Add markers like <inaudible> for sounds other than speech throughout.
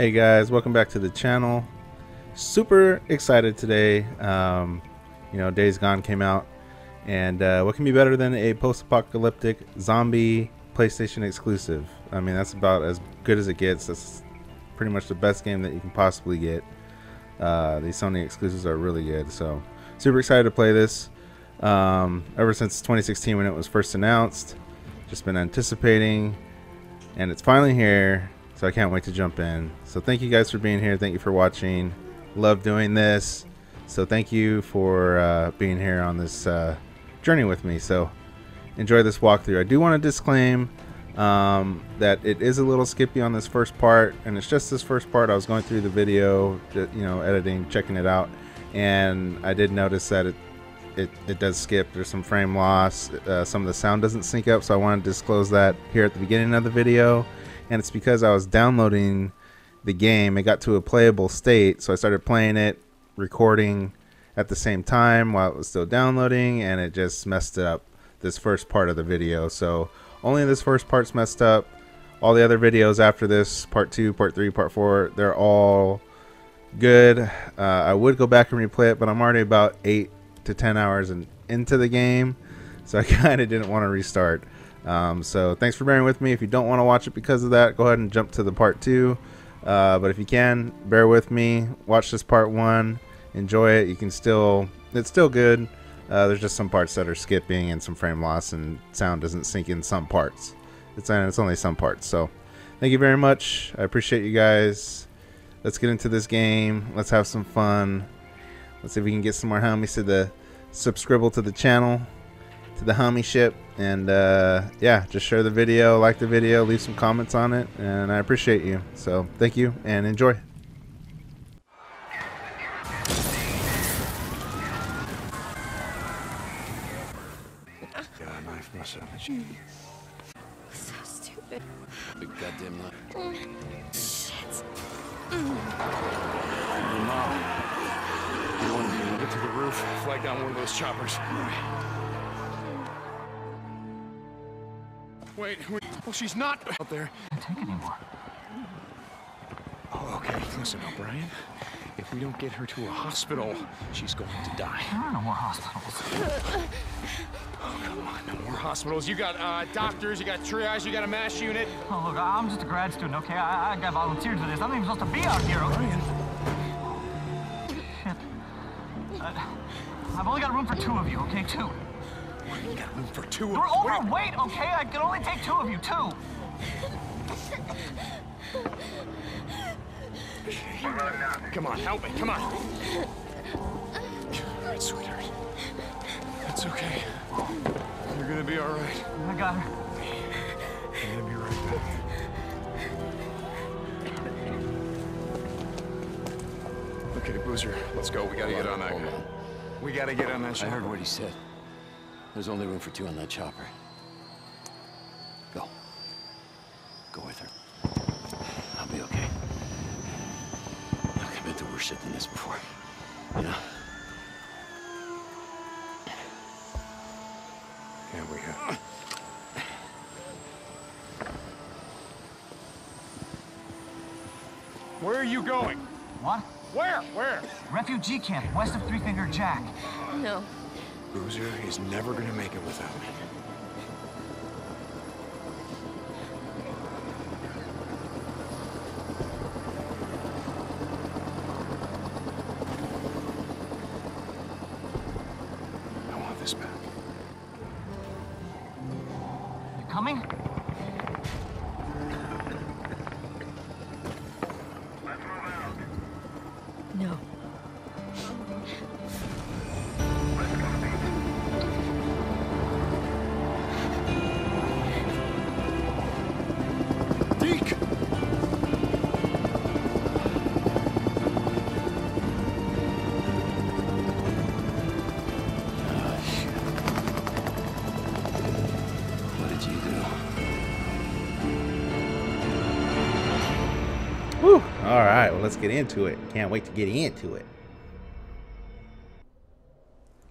Hey guys, welcome back to the channel. Super excited today. Um, you know, Days Gone came out, and uh, what can be better than a post-apocalyptic zombie PlayStation exclusive? I mean, that's about as good as it gets. That's pretty much the best game that you can possibly get. Uh, these Sony exclusives are really good, so super excited to play this. Um, ever since 2016 when it was first announced, just been anticipating, and it's finally here. So I can't wait to jump in. So thank you guys for being here. Thank you for watching. Love doing this. So thank you for uh, being here on this uh, journey with me. So enjoy this walkthrough. I do want to disclaim um, that it is a little skippy on this first part, and it's just this first part. I was going through the video, you know, editing, checking it out, and I did notice that it it, it does skip. There's some frame loss. Uh, some of the sound doesn't sync up, so I want to disclose that here at the beginning of the video and it's because I was downloading the game. It got to a playable state, so I started playing it, recording at the same time while it was still downloading, and it just messed up this first part of the video. So only this first part's messed up. All the other videos after this, part two, part three, part four, they're all good. Uh, I would go back and replay it, but I'm already about eight to ten hours in, into the game, so I <laughs> kind of didn't want to restart. Um, so thanks for bearing with me. If you don't want to watch it because of that, go ahead and jump to the part two. Uh, but if you can, bear with me. Watch this part one. Enjoy it. You can still, it's still good. Uh, there's just some parts that are skipping and some frame loss and sound doesn't sync in some parts. It's, it's only some parts. So thank you very much. I appreciate you guys. Let's get into this game. Let's have some fun. Let's see if we can get some more homies to the subscribe to the channel to the homie ship and uh, yeah just share the video like the video leave some comments on it and i appreciate you so thank you and enjoy So stupid. Big goddamn knife. Shit. Your mom. You want to get to the roof, flag down one of those choppers. Wait, wait. Well, she's not out there. can't take anymore. Oh, okay. Listen, O'Brian. If we don't get her to a hospital, she's going to die. There are no more hospitals. Oh, come on. No more hospitals. You got uh, doctors, you got triage, you got a mass unit. Oh, look, I'm just a grad student, okay? I, I got volunteered for this. I'm not even supposed to be out here, okay? Brian. Shit. Uh, I've only got room for two of you, okay? Two. You got room for two. You're Wait. overweight, okay? I can only take two of you, two. Come on, help me. Come on. All right, sweetheart. It's okay. You're gonna be all right. I got her. I'm gonna be right back. Okay, Boozer, let's go. We gotta get on that. Hold on. We gotta get on that I heard what he said. There's only room for two on that chopper. Go. Go with her. I'll be okay. I've been through worse shit than this before. You know? Yeah, we have. Where are you going? What? Where? Where? Refugee camp west of Three Finger Jack. No. Boozer is never gonna make it without me. Let's get into it. Can't wait to get into it.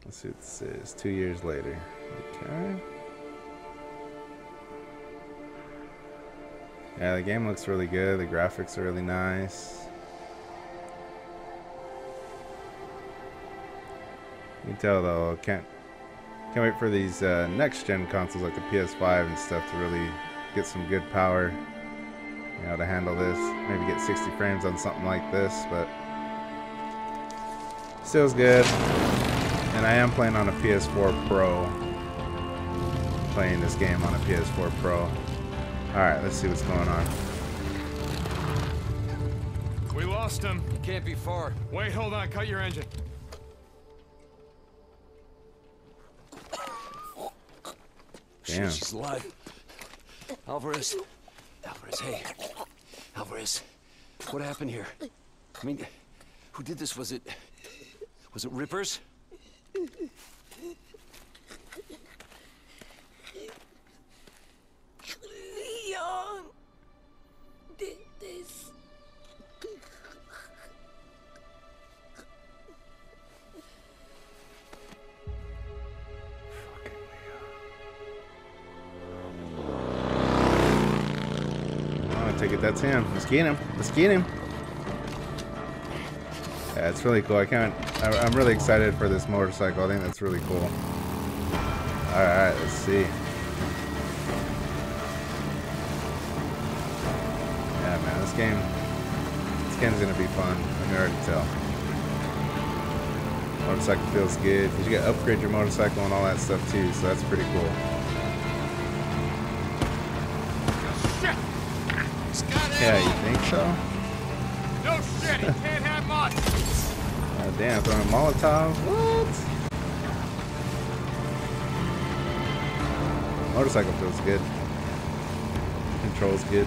Let's see what this is. Two years later. Okay. Yeah, the game looks really good. The graphics are really nice. You can tell though, can't can't wait for these uh, next gen consoles like the PS5 and stuff to really get some good power, you know, to handle this. Maybe get 60 frames on something like this, but still's good. And I am playing on a PS4 Pro. Playing this game on a PS4 Pro. Alright, let's see what's going on. We lost him. He Can't be far. Wait, hold on. Cut your engine. Damn. She's alive. Alvarez. Alvarez, hey. Alvarez. What happened here? I mean, who did this? Was it... Was it Rippers? That's him. Let's get him. Let's get him. Yeah, it's really cool. I can't. I- I'm really excited for this motorcycle. I think that's really cool. All right, let's see. Yeah, man, this game. This game's gonna be fun. I can already tell. Motorcycle feels good. you got to upgrade your motorcycle and all that stuff too, so that's pretty cool. Yeah, you think so? No shit. He <laughs> can't have much. Oh, damn, throwing Molotov? What? Motorcycle feels good. Controls good.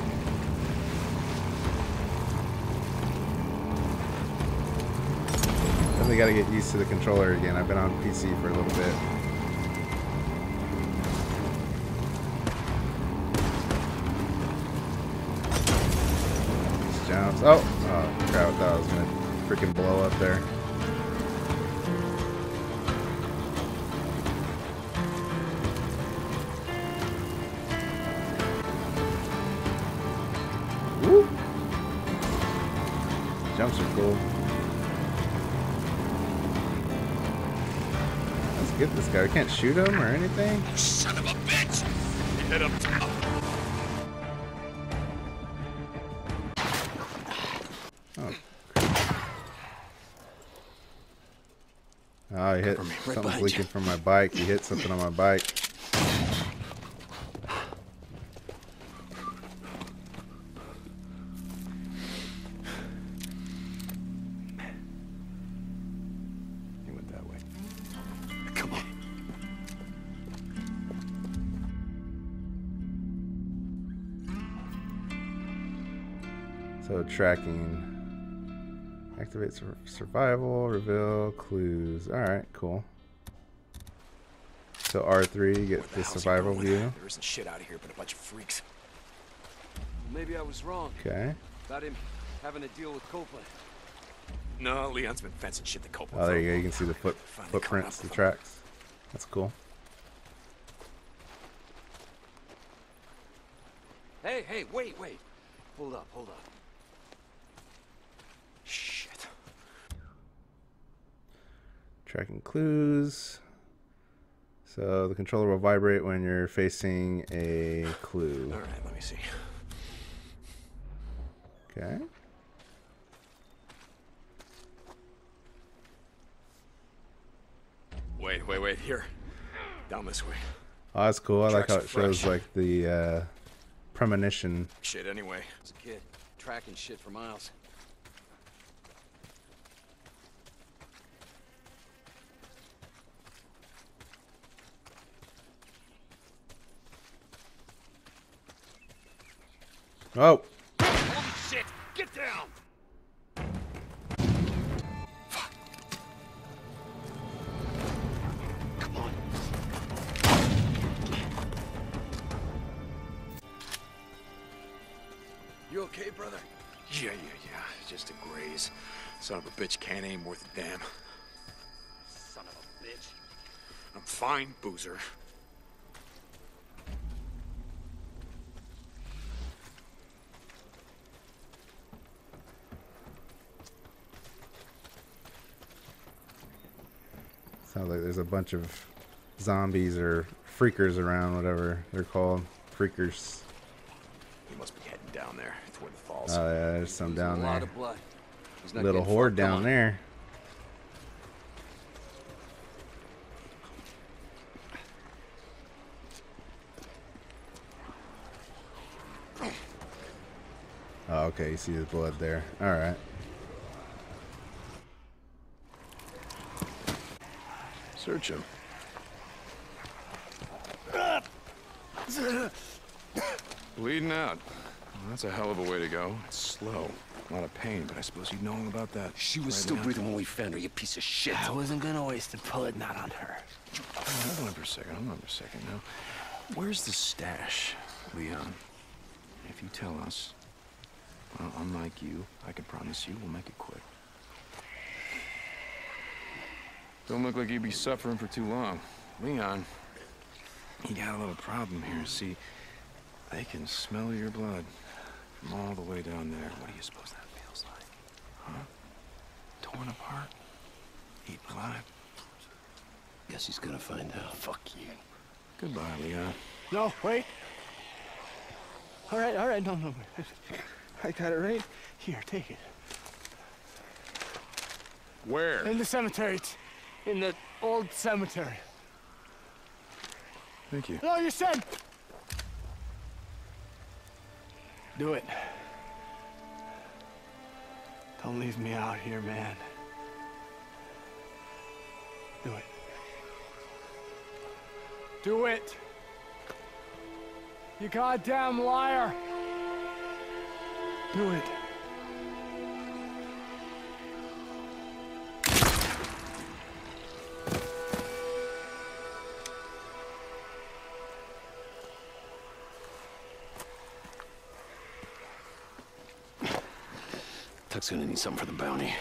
Definitely gotta get used to the controller again. I've been on PC for a little bit. Just. Oh! Oh, crap, I thought I was gonna freaking blow up there. Woo! Jumps are cool. Let's get this guy. We can't shoot him or anything. Son of a bitch! He hit him hit. Me, right Something's leaking you. from my bike. He hit something on my bike. He went that way. Come on. So tracking. Activate sur- survival, reveal clues. All right, cool. So R3, you get the hell's survival view. There isn't shit out of here but a bunch of freaks. Maybe I was wrong Okay. about him having to deal with Copeland. No, Leon's been fencing shit to Copeland. Oh, there you go. You can see the foot footprints, up the tracks. That's cool. Hey, hey, wait, wait. Hold up, hold up. Shit. Tracking clues. So the controller will vibrate when you're facing a clue. All right, let me see. Okay. Wait, wait, wait. Here. Down this way. Oh, that's cool. I like how are it shows fresh. like the uh, premonition. Shit, anyway. As a kid, tracking shit for miles. Oh, Holy shit! Get down! Come on. You okay, brother? Yeah, yeah, yeah. Just a graze. Son of a bitch can't aim worth a damn. Son of a bitch. I'm fine, Boozer. Sounds like there's a bunch of zombies or freakers around, whatever they're called. Freakers. He must be heading down there toward the falls. Oh yeah, there's some down a lot there. of blood. Little horde down on. there. Oh, okay, you see the blood there. Alright. Search him. Bleeding out. Well, that's a hell of a way to go. It's slow. A lot of pain, but I suppose you'd know all about that. She was right still now. breathing when we found her, you piece of shit. I wasn't gonna waste a bullet not on her. Hold on for a second. Hold on for a second now. Where's the stash, Leon? If you tell us, well, unlike you, I can promise you we'll make it quick. Don't look like you'd be suffering for too long. Leon, you got a little problem here. See, they can smell your blood from all the way down there. What do you suppose that feels like? Huh? Torn apart? Eaten alive? Guess he's gonna find out. Fuck you. Goodbye, Leon. No, wait. All right, all right, no, no. I got it right here. Take it. Where? In the cemetery. It's in the old cemetery. Thank you. No, you said. Do it. Don't leave me out here, man. Do it. Do it. You goddamn liar. Do it. Tuck's gonna need something for the bounty.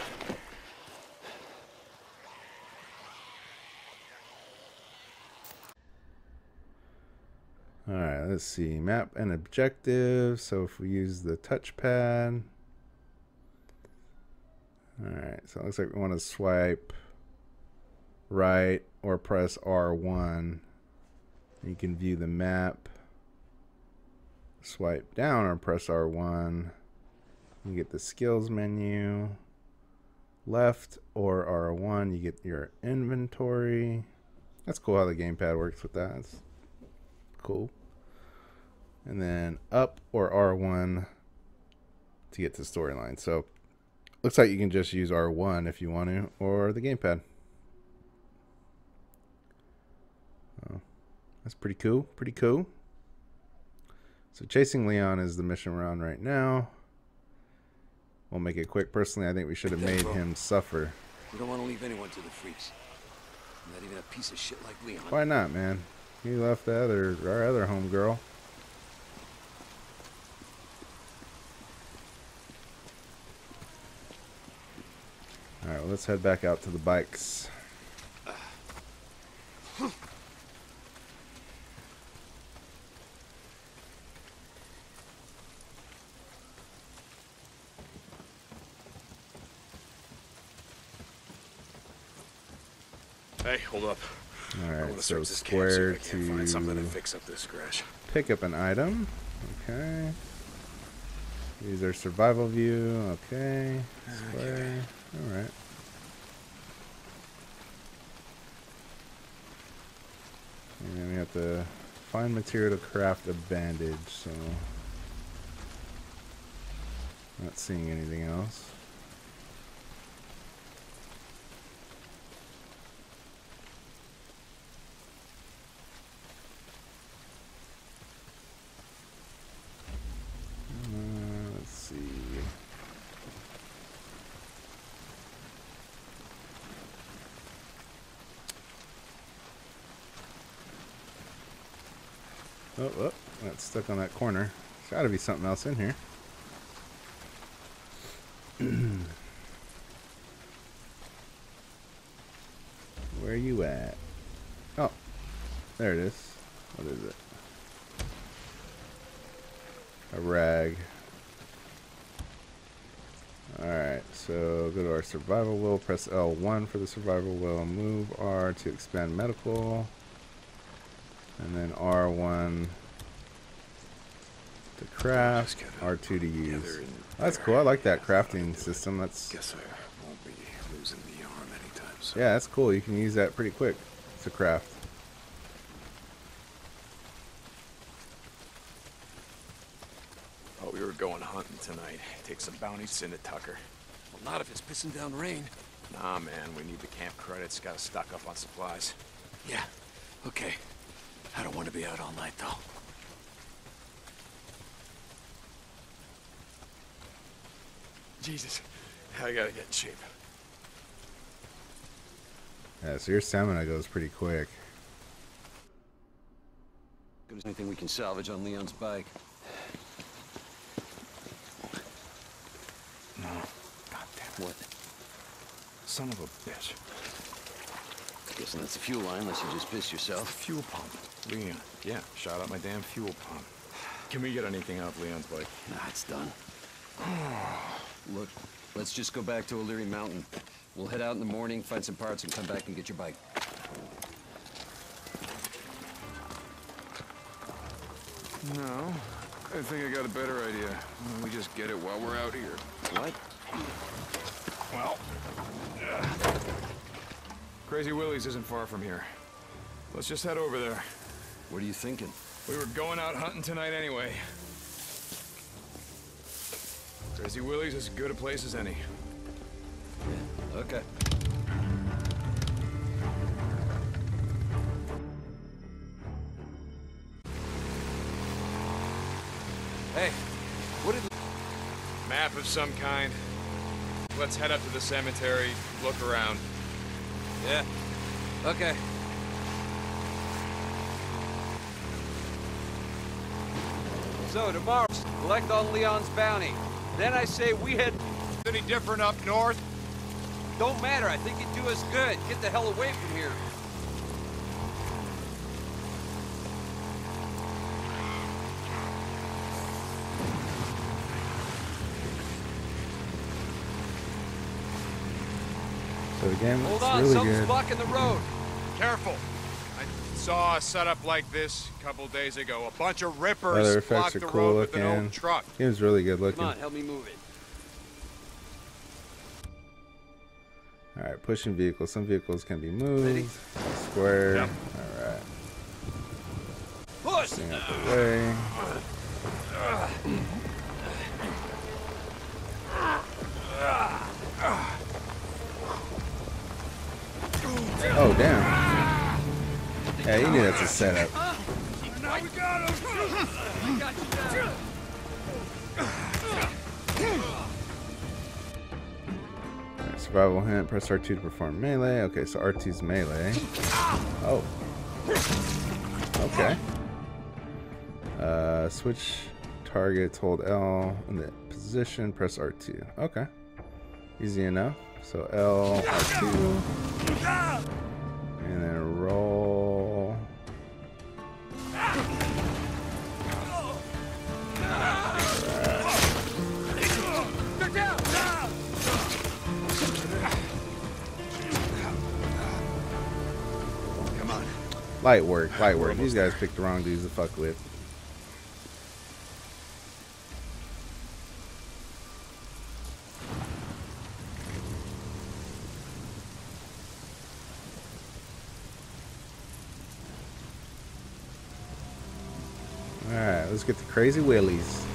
Alright, let's see. Map and objective. So if we use the touchpad. Alright, so it looks like we want to swipe right or press R1. You can view the map. Swipe down or press R1. You get the skills menu. Left or R1, you get your inventory. That's cool how the gamepad works with that. It's cool. And then up or R1 to get to storyline. So looks like you can just use R1 if you want to, or the gamepad. Oh, that's pretty cool. Pretty cool. So chasing Leon is the mission we're on right now. We'll make it quick. Personally, I think we should have made him suffer. We don't want to leave anyone to the freaks. Not even a piece of shit like Leon. Why not, man? He left the other, our other homegirl. All right, well, let's head back out to the bikes. Ah. Hey, hold up. All right, I right, want to so search this cab, see square I can find something to to fix up this scratch. pick up an item. Okay. Use our survival view. Okay. Square. All right. And then we have to find material to craft a bandage. So, not seeing anything else. Uh, let's see. Oh, oh, that's stuck on that corner. There's got to be something else in here. <clears throat> Where are you at? Oh, there it is. What is it? A rag. Alright, So go to our survival wheel, press L1 for the survival wheel, move R to expand medical, and then R1 to craft, R2 to use. That's cool. I like that crafting system. That's Guess I won't be losing the arm anytime soon. yeah, that's cool. You can use that pretty quick to craft. Oh, we were going hunting tonight. Take some bounties into Tucker. Well, not if it's pissing down rain. Nah, man, we need the camp credits. Gotta stock up on supplies. Yeah, okay. I don't want to be out all night, though. Jesus, I gotta get in shape. Yeah, so your stamina goes pretty quick. Good as anything we can salvage on Leon's bike. No. God damn it. What? Son of a bitch. Guessing that's the fuel line, unless you just pissed yourself. Fuel pump. Leon. Yeah, shot out my damn fuel pump. Can we get anything off Leon's bike? Nah, it's done. <sighs> <sighs> <sighs> Look, let's just go back to O'Leary Mountain. We'll head out in the morning, find some parts, and come back and get your bike. No. I think I got a better idea. We just get it while we're out here. What? Well. uh, Crazy Willie's isn't far from here. Let's just head over there. What are you thinking? We were going out hunting tonight anyway. Crazy Willie's as good a place as any. Okay. Hey, what did... Map of some kind. Let's head up to the cemetery, look around. Yeah. Okay. So tomorrow, collect on Leon's bounty. Then I say we head. Any different up north? Don't matter. I think it'd do us good. Get the hell away from here. So the game Hold on, really something's good. blocking the road. Careful. I saw a setup like this a couple days ago. A bunch of rippers Weather effects blocked are the cool road with an old truck. Game's really good looking. Come on, help me move it. All right, pushing vehicles. Some vehicles can be moved. Square. Yep. All right. Push! Getting out the way. Yeah, you knew that's a setup. Alright, Survival hint. Press R2 to perform melee. Okay, so R2's melee. Oh. Okay. Uh, switch targets. Hold L in the position. Press R2. Okay. Easy enough. So L R2, and then roll. Light work, <laughs> light work. These guys picked the wrong dudes to fuck with. Alright, let's get the crazy willies.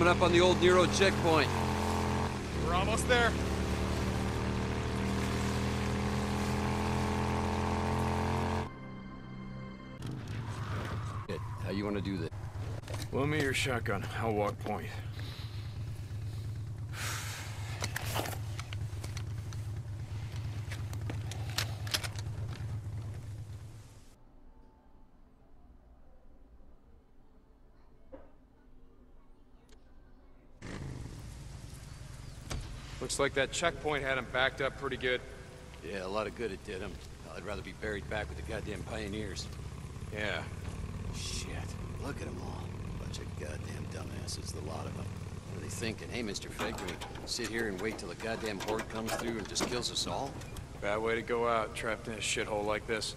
Coming up on the old NERO checkpoint. We're almost there. How you want to do this? Loan me your shotgun. I'll walk point. Like that checkpoint had him backed up pretty good. Yeah, a lot of good it did him. I'd rather be buried back with the goddamn pioneers. Yeah. Shit. Look at them all. Bunch of goddamn dumbasses, the lot of them. What are they thinking? Hey, Mr. Fig, do we sit here and wait till the goddamn horde comes through and just kills us all? Bad way to go out, trapped in a shithole like this.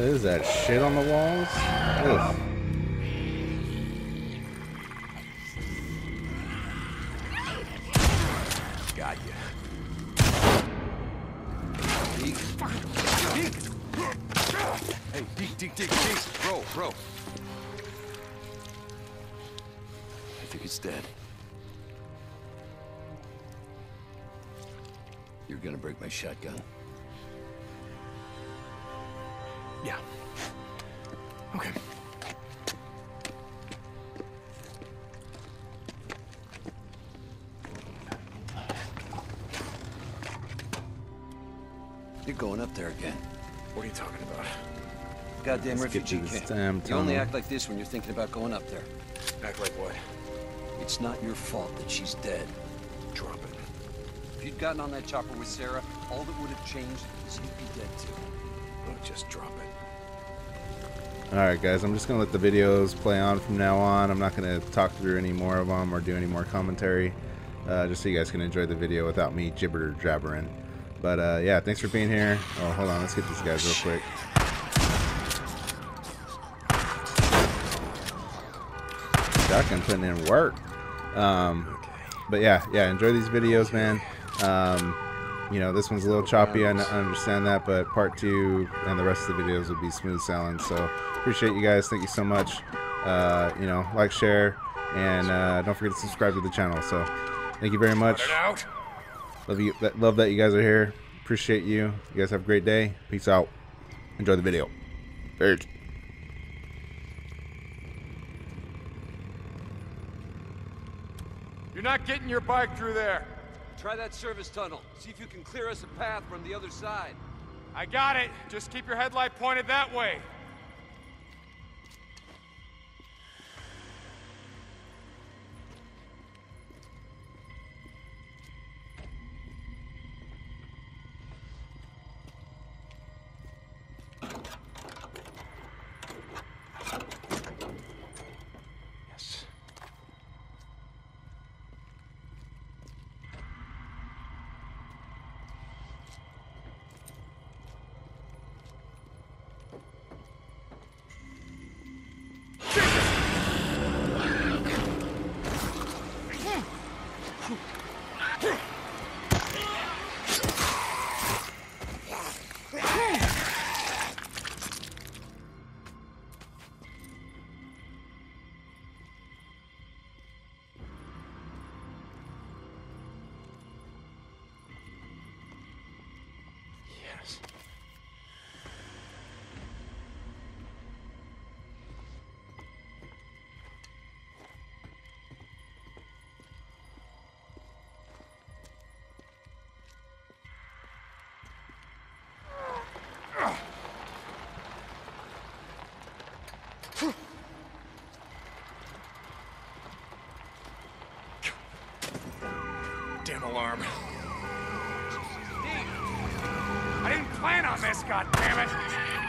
Is that shit on the walls? Got you. Hey, Deke, Deke, Deke. Bro, bro. I think it's dead. You're gonna break my shotgun. Yeah. Okay. You're going up there again. What are you talking about? Goddamn Let's get refugee to this camp. damn You only act like this when you're thinking about going up there. Act like what? It's not your fault that she's dead. Drop it. If you'd gotten on that chopper with Sarah, all that would have changed is you'd be dead too. Look, just drop it. Alright guys, I'm just going to let the videos play on from now on. I'm not going to talk through any more of them or do any more commentary. Uh, just so you guys can enjoy the video without me gibber jabbering. But uh, yeah, thanks for being here. Oh, hold on, let's get these guys real quick. Shotgun putting in work. Um, but yeah, yeah, enjoy these videos, man. Um, you know, this one's a little choppy. I understand that, but part two and the rest of the videos will be smooth sailing. So appreciate you guys. Thank you so much. Uh, you know, like, share, and uh, don't forget to subscribe to the channel. So thank you very much. Out. Love you. that- Love that you guys are here. Appreciate you. You guys have a great day. Peace out. Enjoy the video. Peace. You're not getting your bike through there. Try that service tunnel. See if you can clear us a path from the other side. I got it. Just keep your headlight pointed that way. Alarm. I didn't plan on this, goddammit!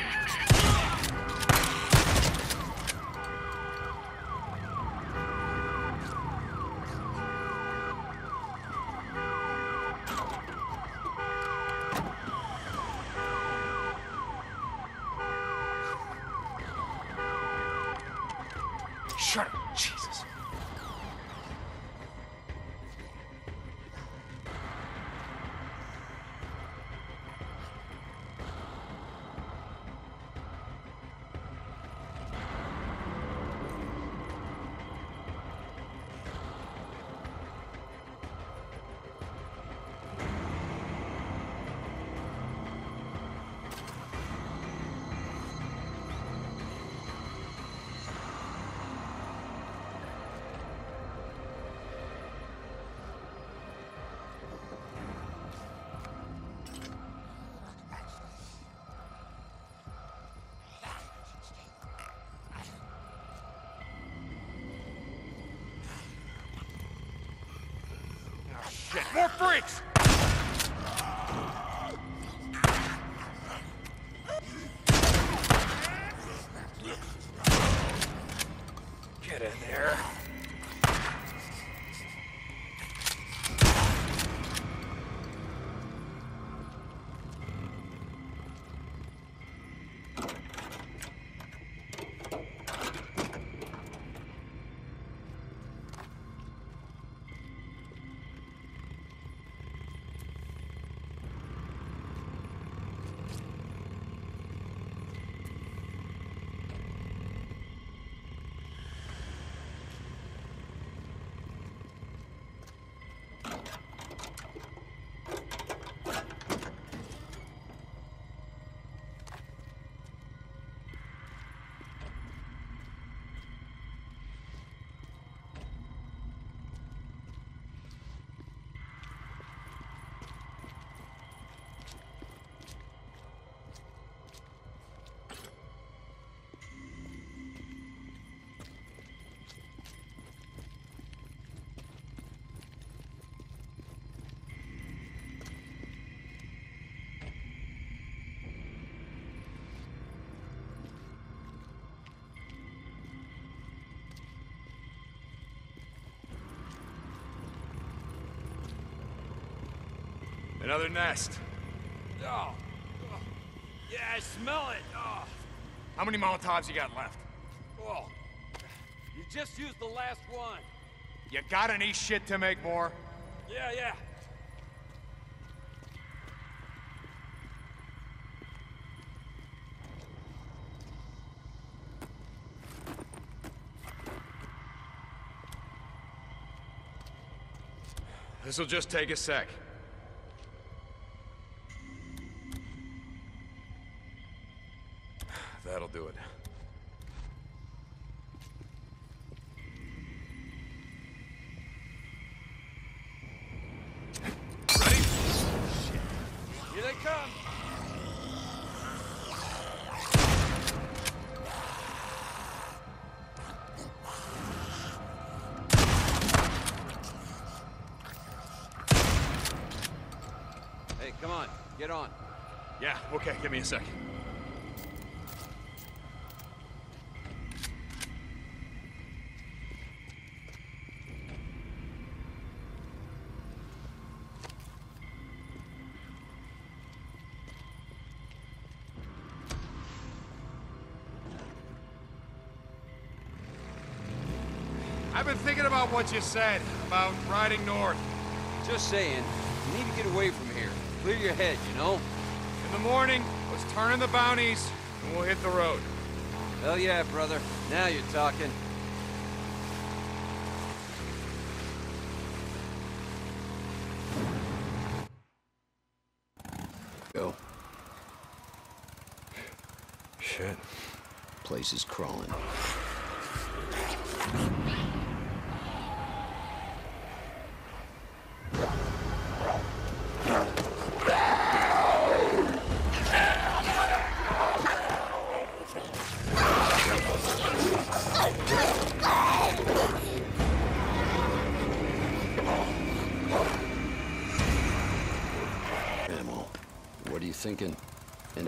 Freaks! Another nest. Oh. Yeah, I smell it. Oh. How many Molotovs you got left? oh. You just used the last one. You got any shit to make more? Yeah, yeah. This'll just take a sec. A sec. I've been thinking about what you said about riding north. Just saying, you need to get away from here. Clear your head, you know? In the morning, let's turn in the bounties, and we'll hit the road. Hell yeah, brother. Now you're talking. Go. Shit. Place is crawling. Ammo. What are you thinking? And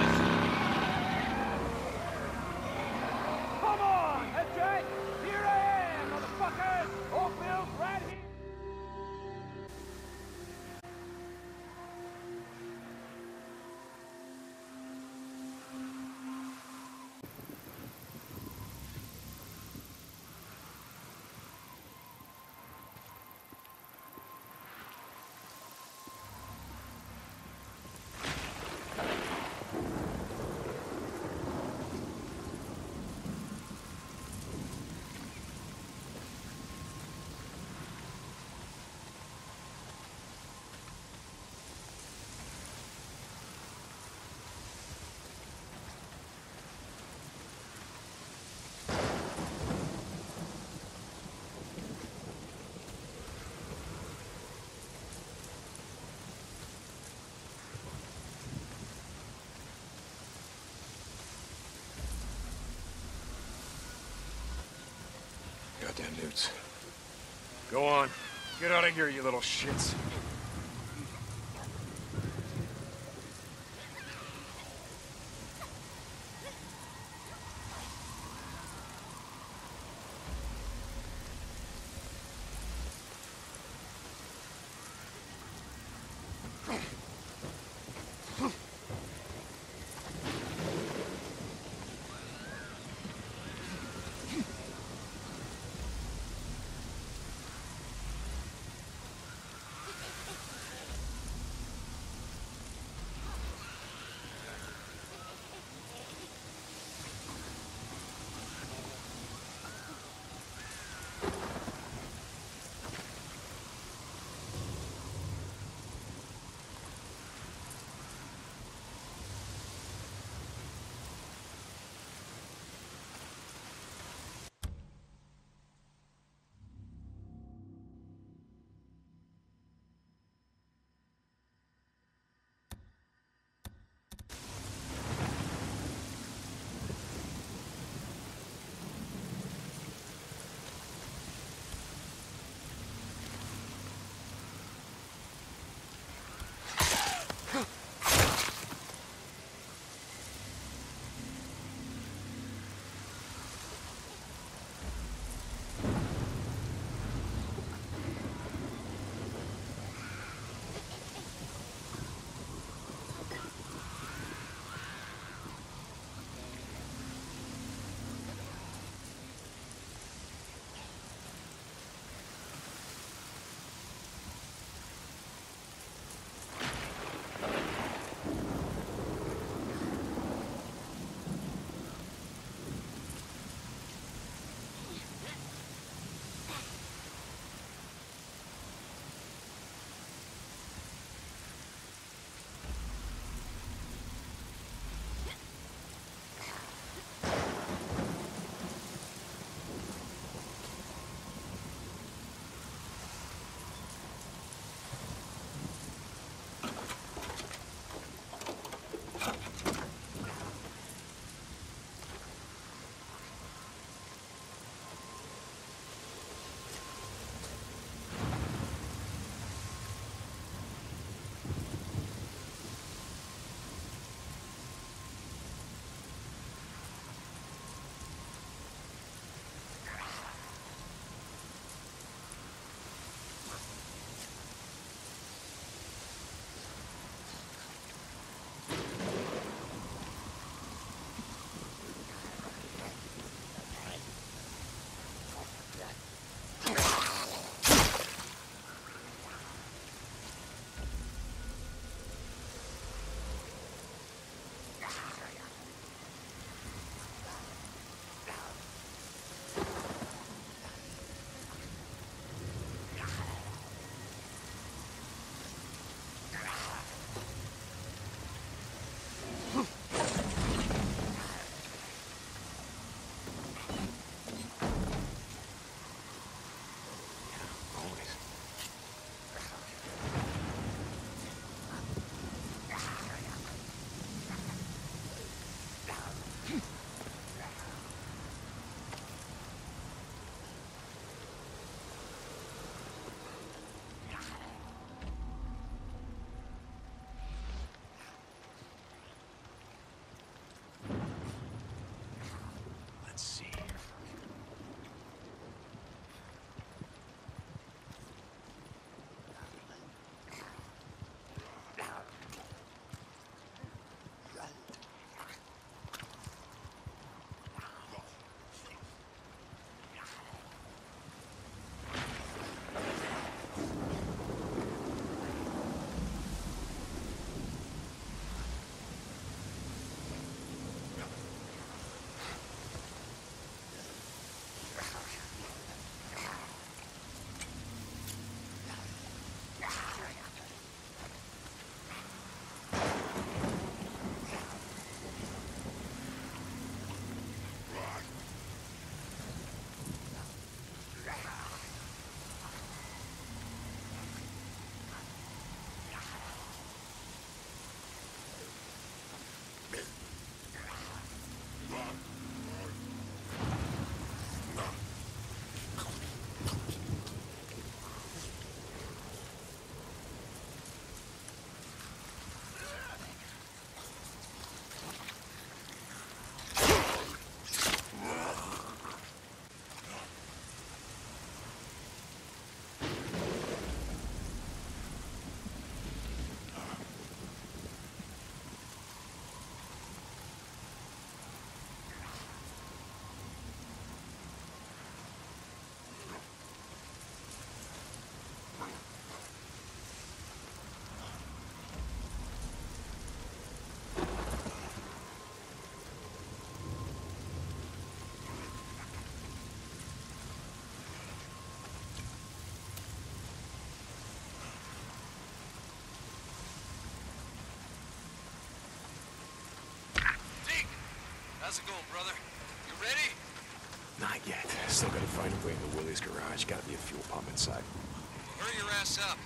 Goddamn dudes. Go on. Get out of here, you little shits. How's it going, brother? You ready? Not yet. Still gotta find a way into Willie's garage. Gotta be a fuel pump inside. Hurry your ass up.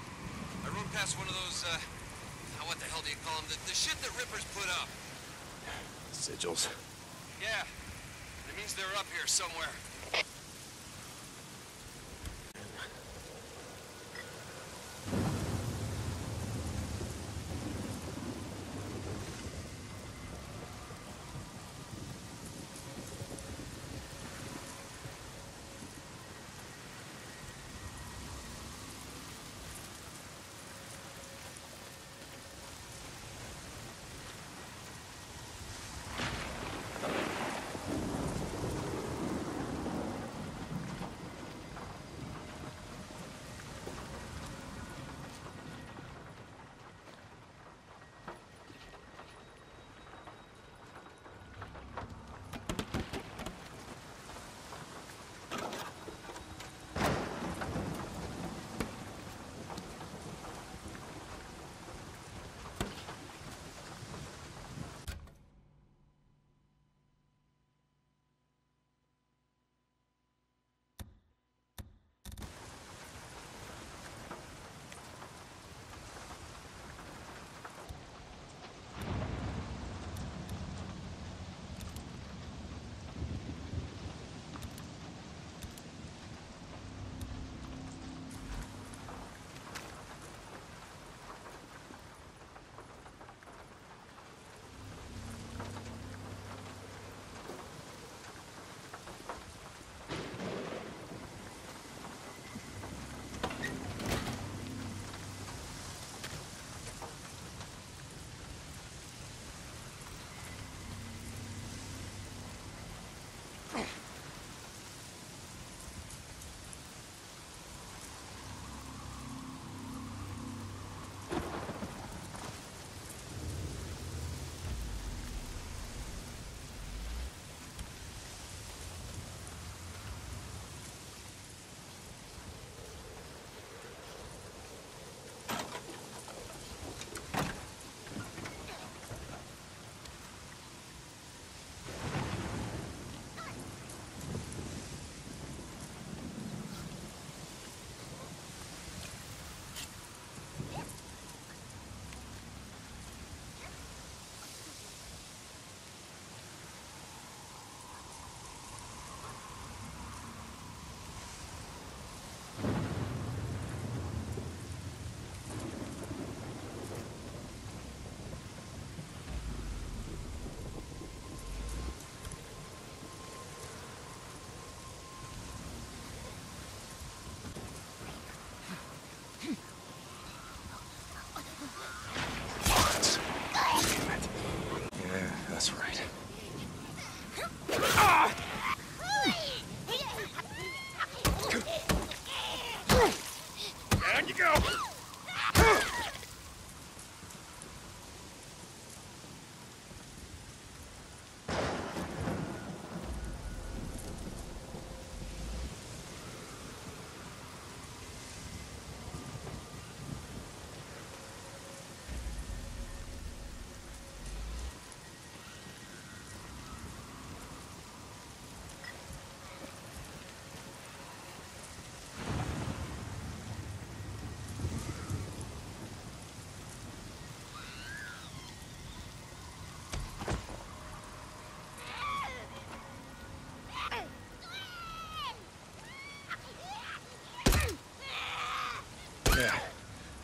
I rode past one of those, uh, oh, what the hell do you call them? The, the shit that Rippers put up. Sigils. Yeah. It means they're up here somewhere.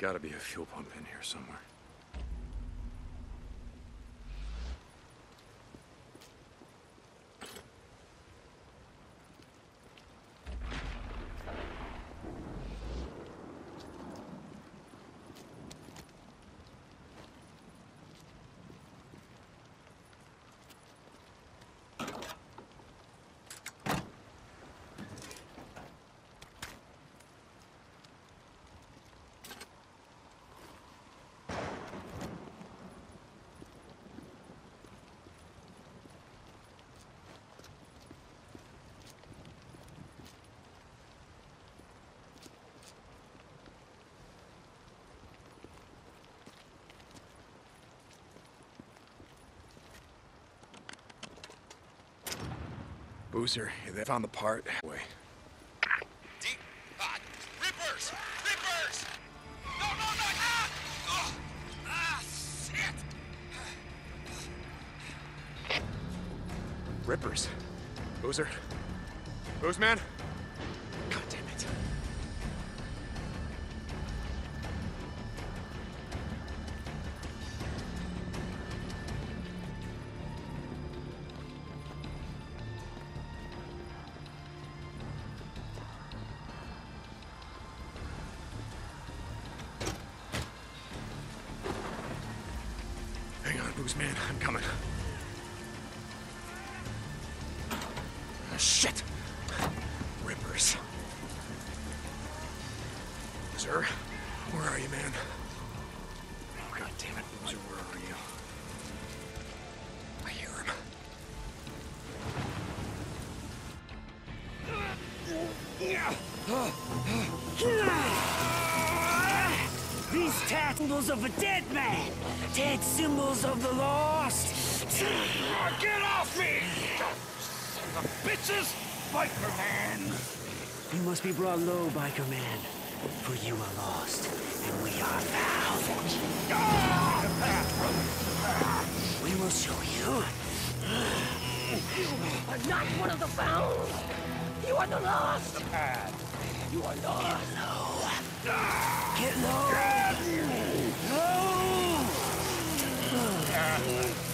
Gotta be a fuel pump in here somewhere. Boozer, they found the part. Wait. Deep. Rippers! Rippers! No, no, no! Ah! Oh! Ah, shit! Rippers. Boozer. Boozman? Be brought low, biker man. For you are lost, and we are found. We will show you. You are not one of the found. You are the lost. You are lost. Get low. Get low. Rippers,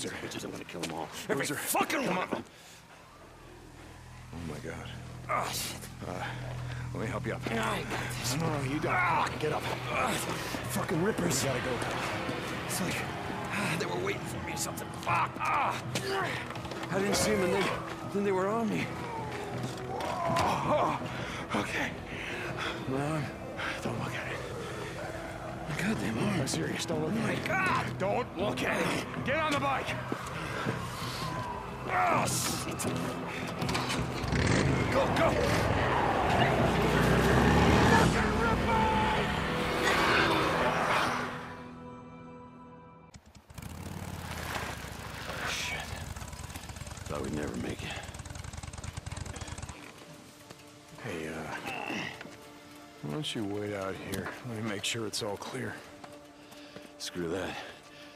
Boozer. Bitches, I'm gonna kill them all. Boozer. Fucking Come one on. of them! Oh my god. Oh, shit. Let me help you up. I got this. No, no, you don't. Get up. Fucking rippers. gotta go. It's like ah, they were waiting for me. or Something. Fuck. Ah. I didn't see them, and then, then they were on me. Oh, okay. My arm. Serious. Don't look at my me. God! Don't look at it. Get on the bike. Oh, shit. Go, go! Shit. Thought we'd never make it. Hey, uh... Why don't you wait out here? Let me make sure it's all clear. Screw that.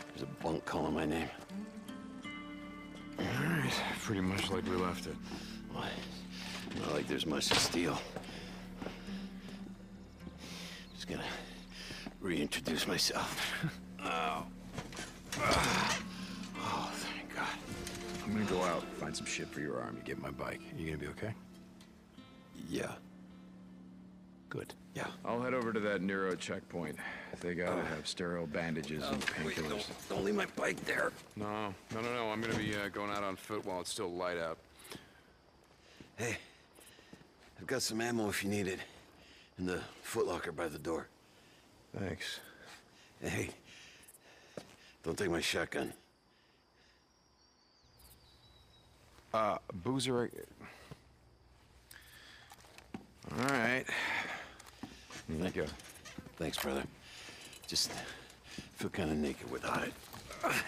There's a bunk calling my name. All right, pretty much like we left it. What? Not like there's much to steal. Just gonna reintroduce myself. <laughs> oh. Oh, thank God. I'm gonna go out, find some shit for your arm. You get my bike. You gonna be okay? Yeah. Good. Yeah. I'll head over to that NERO checkpoint. They gotta have sterile bandages and painkillers. don't, don't leave my bike there. No, no, no, no. I'm gonna be uh, going out on foot while it's still light out. Hey, I've got some ammo if you need it. In the footlocker by the door. Thanks. Hey, don't take my shotgun. Uh, Boozer. I- All right. Thank you. Thanks, brother. Just feel kind of naked without it. Ah.